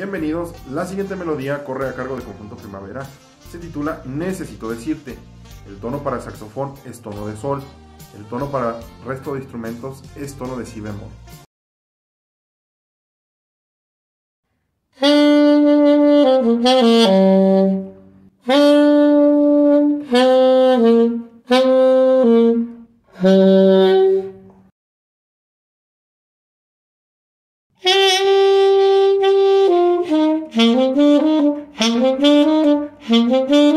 Bienvenidos, la siguiente melodía corre a cargo del conjunto Primavera. Se titula Necesito decirte. El tono para el saxofón es tono de sol. El tono para el resto de instrumentos es tono de si bemol. Hey, hey, hey.